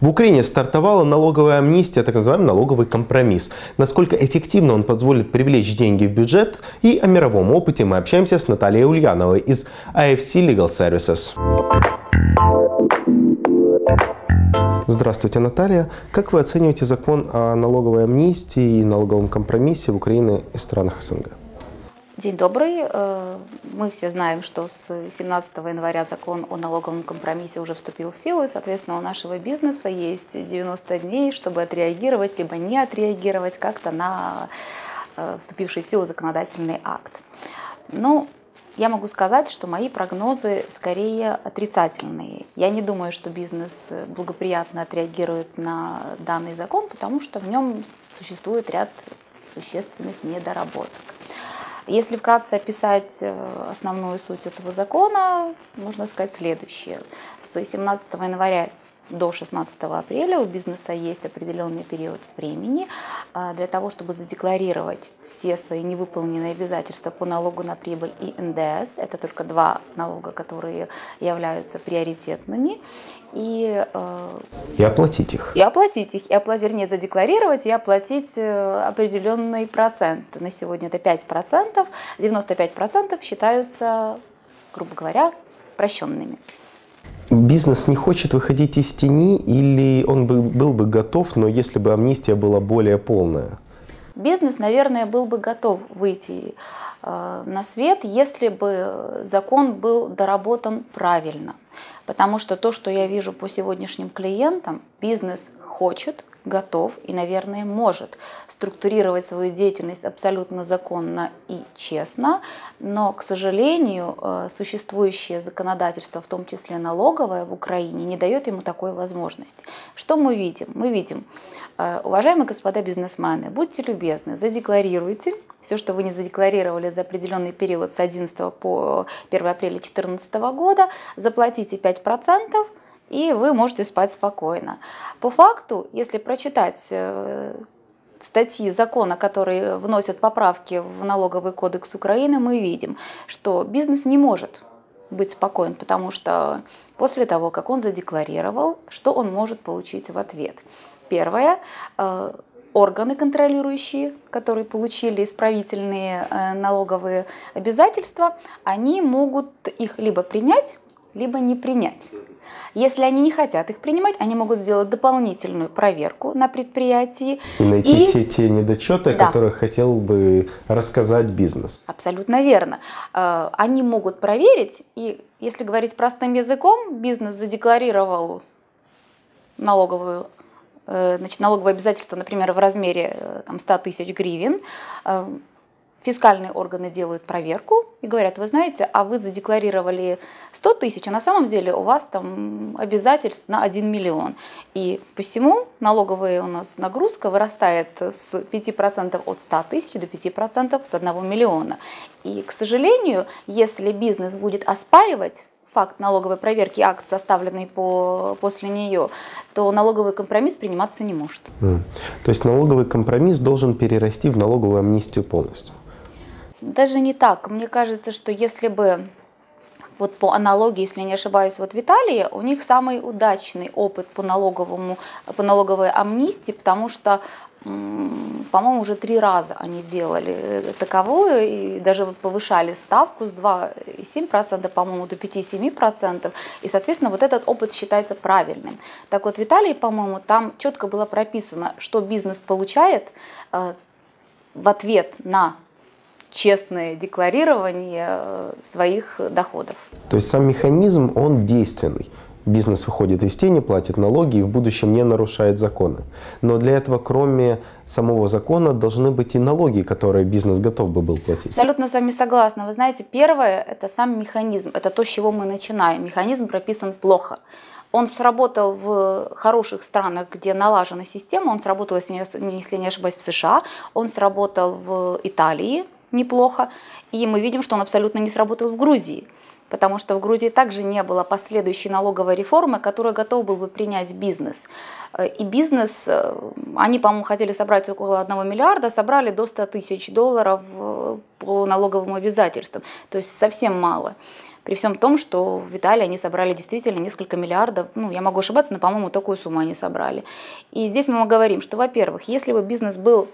В Украине стартовала налоговая амнистия, так называемый налоговый компромисс. Насколько эффективно он позволит привлечь деньги в бюджет и о мировом опыте мы общаемся с Натальей Ульяновой из AFC Legal Services. Здравствуйте, Наталья. Как вы оцениваете закон о налоговой амнистии и налоговом компромиссе в Украине и странах СНГ? День добрый. Э, мы все знаем, что с 17 января закон о налоговом компромиссе уже вступил в силу, и, соответственно, у нашего бизнеса есть 90 дней, чтобы отреагировать, либо не отреагировать как-то на э, вступивший в силу законодательный акт. Но я могу сказать, что мои прогнозы скорее отрицательные. Я не думаю, что бизнес благоприятно отреагирует на данный закон, потому что в нем существует ряд существенных недоработок. Если вкратце описать э, основную суть этого закона, можно сказать следующее. С 17 января до 16 апреля у бизнеса есть определенный период времени а, для того, чтобы задекларировать все свои невыполненные обязательства по налогу на прибыль и НДС. Это только два налога, которые являются приоритетными. И, э, и оплатить их. И оплатить их. И оплатить, вернее, задекларировать и оплатить э, определенный процент. На сегодня это 5%. 95% считаются, грубо говоря, прощенными бизнес не хочет выходить из тени или он бы, был бы готов, но если бы амнистия была более полная? Бизнес, наверное, был бы готов выйти э, на свет, если бы закон был доработан правильно. Потому что то, что я вижу по сегодняшним клиентам, бизнес хочет, готов и, наверное, может структурировать свою деятельность абсолютно законно и честно, но, к сожалению, э, существующее законодательство, в том числе налоговое в Украине, не дает ему такой возможности. Что мы видим? Мы видим, э, уважаемые господа бизнесмены, будьте любезны, задекларируйте все, что вы не задекларировали за определенный период с 11 по 1 апреля 2014 года, заплатите 5%, и вы можете спать спокойно. По факту, если прочитать э, статьи закона, которые вносят поправки в налоговый кодекс Украины, мы видим, что бизнес не может быть спокоен, потому что после того, как он задекларировал, что он может получить в ответ? Первое, э, органы контролирующие, которые получили исправительные э, налоговые обязательства, они могут их либо принять, либо не принять. Если они не хотят их принимать, они могут сделать дополнительную проверку на предприятии. И найти и... все те недочеты, да. о которых хотел бы рассказать бизнес. Абсолютно верно. Э, они могут проверить, и если говорить простым языком, бизнес задекларировал налоговую э, значит, налоговое обязательство, например, в размере э, там, 100 тысяч гривен, фискальные органы делают проверку и говорят, вы знаете, а вы задекларировали 100 тысяч, а на самом деле у вас там обязательств на 1 миллион. И посему налоговая у нас нагрузка вырастает с 5% от 100 тысяч до 5% с 1 миллиона. И, к сожалению, если бизнес будет оспаривать факт налоговой проверки акт, составленный по, после нее, то налоговый компромисс приниматься не может. Mm. То есть налоговый компромисс должен перерасти в налоговую амнистию полностью? Даже не так. Мне кажется, что если бы вот по аналогии, если не ошибаюсь, вот в Италии у них самый удачный опыт по, налоговому, по налоговой амнистии, потому что по-моему, уже три раза они делали таковую и даже повышали ставку с 2,7%, по-моему, до 5-7%. И, соответственно, вот этот опыт считается правильным. Так вот, в Италии, по-моему, там четко было прописано, что бизнес получает э, в ответ на честное декларирование э, своих доходов. То есть сам механизм, он действенный. Бизнес выходит из тени, платит налоги и в будущем не нарушает законы. Но для этого, кроме самого закона, должны быть и налоги, которые бизнес готов бы был платить. Абсолютно с вами согласна. Вы знаете, первое – это сам механизм. Это то, с чего мы начинаем. Механизм прописан плохо. Он сработал в хороших странах, где налажена система. Он сработал, если не, если не ошибаюсь, в США. Он сработал в Италии, неплохо. И мы видим, что он абсолютно не сработал в Грузии, потому что в Грузии также не было последующей налоговой реформы, которую готов был бы принять бизнес. Э, и бизнес, э, они, по-моему, хотели собрать около 1 миллиарда, собрали до 100 тысяч долларов э, по налоговым обязательствам, то есть совсем мало. При всем том, что в Италии они собрали действительно несколько миллиардов, ну, я могу ошибаться, но, по-моему, такую сумму они собрали. И здесь мы говорим, что, во-первых, если бы бизнес был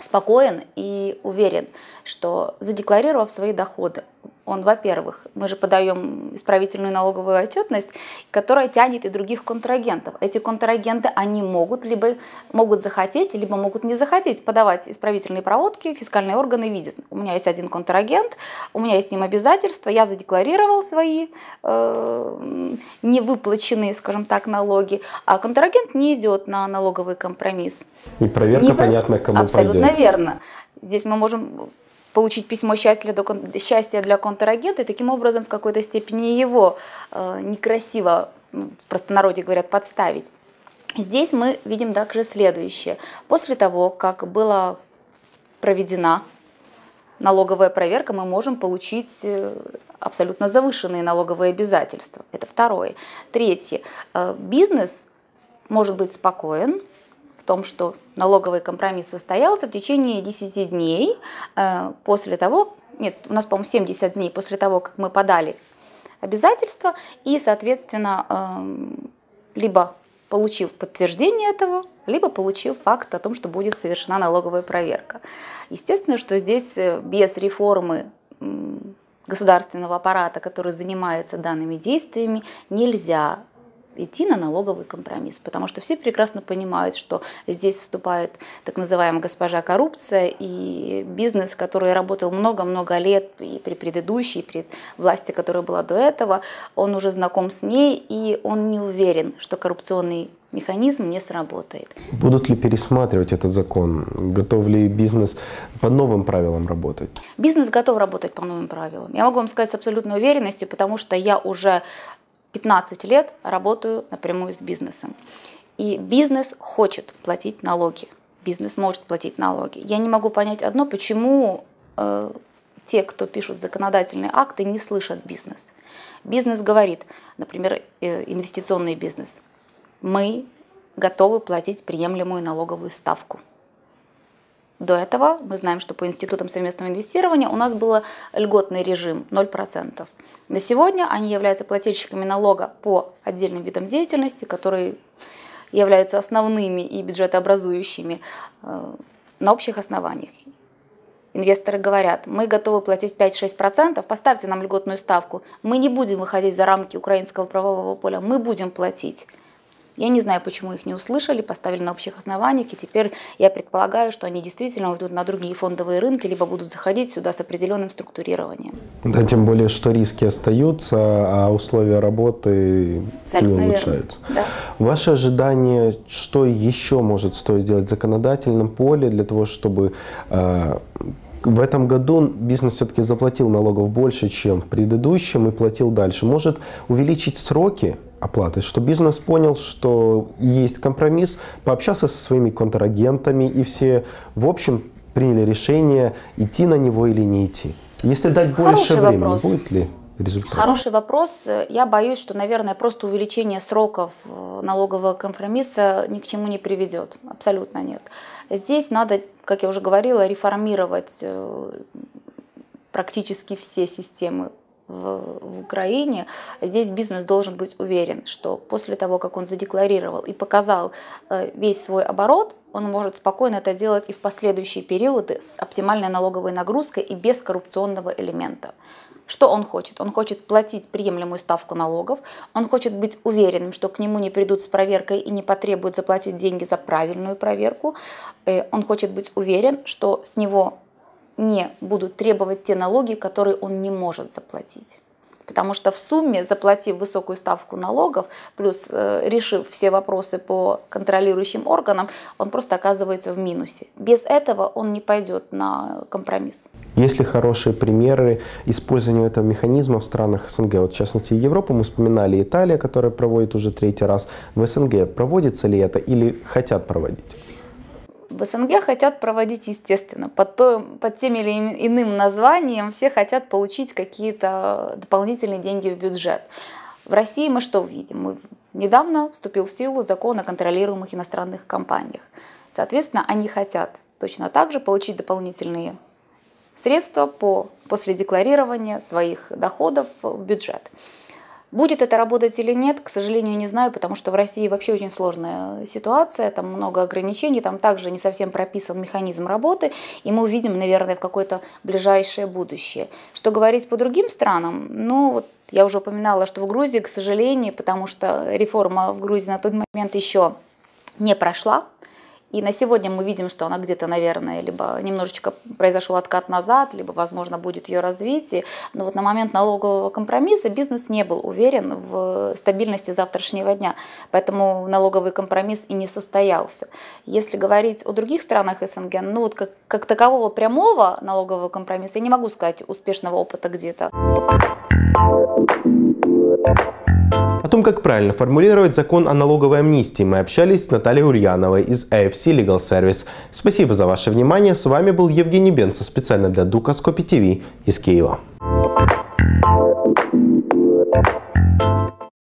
спокоен и уверен, что задекларировав свои доходы, он, во-первых, мы же подаем исправительную налоговую отчетность, которая тянет и других контрагентов. Эти контрагенты, они могут либо могут захотеть, либо могут не захотеть подавать исправительные проводки, фискальные органы видят, у меня есть один контрагент, у меня есть с ним обязательства, я задекларировал свои э, невыплаченные, скажем так, налоги, а контрагент не идет на налоговый компромисс. И проверка, не понятно, кому Абсолютно пойдет. верно. Здесь мы можем получить письмо счастья для, счастья для контрагента и таким образом в какой-то степени его э, некрасиво, ну, в простонародье говорят, подставить. Здесь мы видим также следующее. После того, как была проведена налоговая проверка, мы можем получить э, абсолютно завышенные налоговые обязательства. Это второе. Третье. Э, бизнес может быть спокоен, том, что налоговый компромисс состоялся в течение 10 дней э, после того, нет, у нас, по-моему, 70 дней после того, как мы подали обязательства, и, соответственно, эм, либо получив подтверждение этого, либо получив факт о том, что будет совершена налоговая проверка. Естественно, что здесь э, без реформы государственного аппарата, который занимается данными действиями, нельзя идти на налоговый компромисс, потому что все прекрасно понимают, что здесь вступает так называемая госпожа коррупция, и бизнес, который работал много-много лет и при предыдущей, и при власти, которая была до этого, он уже знаком с ней, и он не уверен, что коррупционный механизм не сработает. Будут ли пересматривать этот закон? Готов ли бизнес по новым правилам работать? Бизнес готов работать по новым правилам. Я могу вам сказать с абсолютной уверенностью, потому что я уже 15 лет работаю напрямую с бизнесом. И бизнес хочет платить налоги. Бизнес может платить налоги. Я не могу понять одно, почему э, те, кто пишут законодательные акты, не слышат бизнес. Бизнес говорит, например, э, инвестиционный бизнес, мы готовы платить приемлемую налоговую ставку. До этого мы знаем, что по институтам совместного инвестирования у нас был льготный режим 0%. На сегодня они являются плательщиками налога по отдельным видам деятельности, которые являются основными и бюджетообразующими э, на общих основаниях. Инвесторы говорят, мы готовы платить 5-6%, поставьте нам льготную ставку, мы не будем выходить за рамки украинского правового поля, мы будем платить. Я не знаю, почему их не услышали, поставили на общих основаниях, и теперь я предполагаю, что они действительно уйдут на другие фондовые рынки, либо будут заходить сюда с определенным структурированием. Да, тем более, что риски остаются, а условия работы Абсолютно улучшаются. Да. Ваши ожидания, что еще может стоить сделать в законодательном поле для того, чтобы э, в этом году бизнес все-таки заплатил налогов больше, чем в предыдущем и платил дальше. Может увеличить сроки оплаты, что бизнес понял, что есть компромисс, пообщался со своими контрагентами и все, в общем, приняли решение, идти на него или не идти. Если дать больше Хороший времени, вопрос. будет ли результат? Хороший вопрос. Я боюсь, что, наверное, просто увеличение сроков э, налогового компромисса ни к чему не приведет. Абсолютно нет. Здесь надо, как я уже говорила, реформировать э, практически все системы в, в Украине, здесь бизнес должен быть уверен, что после того, как он задекларировал и показал э, весь свой оборот, он может спокойно это делать и в последующие периоды с оптимальной налоговой нагрузкой и без коррупционного элемента. Что он хочет? Он хочет платить приемлемую ставку налогов, он хочет быть уверенным, что к нему не придут с проверкой и не потребуют заплатить деньги за правильную проверку. Э, он хочет быть уверен, что с него не будут требовать те налоги, которые он не может заплатить. Потому что в сумме, заплатив высокую ставку налогов, плюс э, решив все вопросы по контролирующим органам, он просто оказывается в минусе. Без этого он не пойдет на компромисс. Есть ли хорошие примеры использования этого механизма в странах СНГ? Вот, в частности, Европу мы вспоминали, Италия, которая проводит уже третий раз. В СНГ проводится ли это или хотят проводить? В СНГ хотят проводить, естественно, под, то, под тем или иным названием все хотят получить какие-то дополнительные деньги в бюджет. В России мы что видим? Мы недавно вступил в силу закон о контролируемых иностранных компаниях. Соответственно, они хотят точно так же получить дополнительные средства по, после декларирования своих доходов в бюджет. Будет это работать или нет, к сожалению, не знаю, потому что в России вообще очень сложная ситуация, там много ограничений, там также не совсем прописан механизм работы, и мы увидим, наверное, в какое-то ближайшее будущее. Что говорить по другим странам? Ну, вот я уже упоминала, что в Грузии, к сожалению, потому что реформа в Грузии на тот момент еще не прошла, и на сегодня мы видим, что она где-то, наверное, либо немножечко произошел откат назад, либо, возможно, будет ее развитие. Но вот на момент налогового компромисса бизнес не был уверен в стабильности завтрашнего дня. Поэтому налоговый компромисс и не состоялся. Если говорить о других странах СНГ, ну вот как, как такового прямого налогового компромисса, я не могу сказать успешного опыта где-то. О том, как правильно формулировать закон о налоговой амнистии, мы общались с Натальей Ульяновой из AFC Legal Service. Спасибо за ваше внимание. С вами был Евгений Бенца специально для Дука Скопи ТВ из Киева.